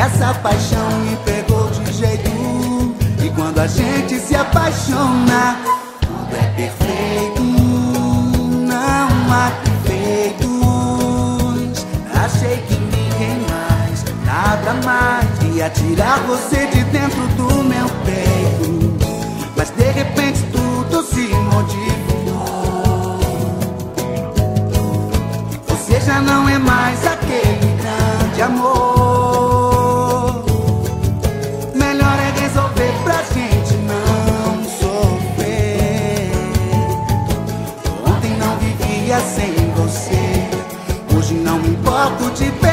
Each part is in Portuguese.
Essa paixão me pegou de jeito. E quando a gente se apaixona, tudo é perfeito. Mais ia tirar você de dentro do meu peito. Mas de repente tudo se modificou. Você já não é mais aquele grande amor. de perder.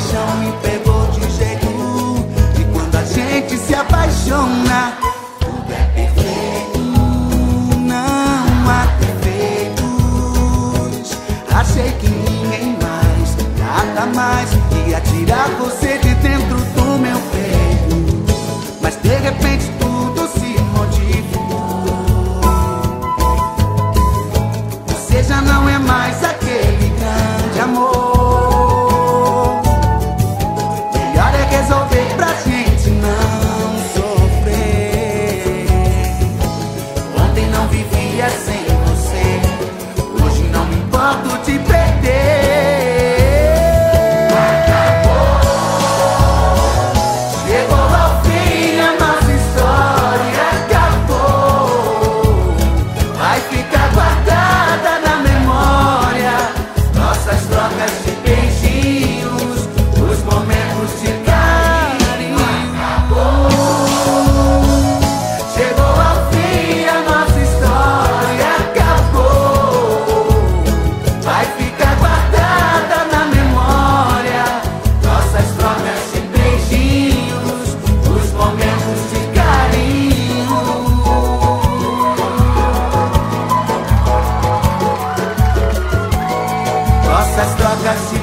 Paixão me pegou de jeito E quando a gente se apaixona Tudo é perfeito. Não há defeitos. Achei que ninguém mais Nada mais Ia tirar você de essas trocas se